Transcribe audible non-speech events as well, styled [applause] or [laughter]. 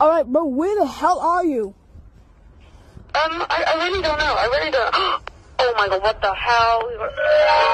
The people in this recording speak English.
All right, but Where the hell are you? Um, I, I really don't know. I really don't. [gasps] Oh my god, what the hell?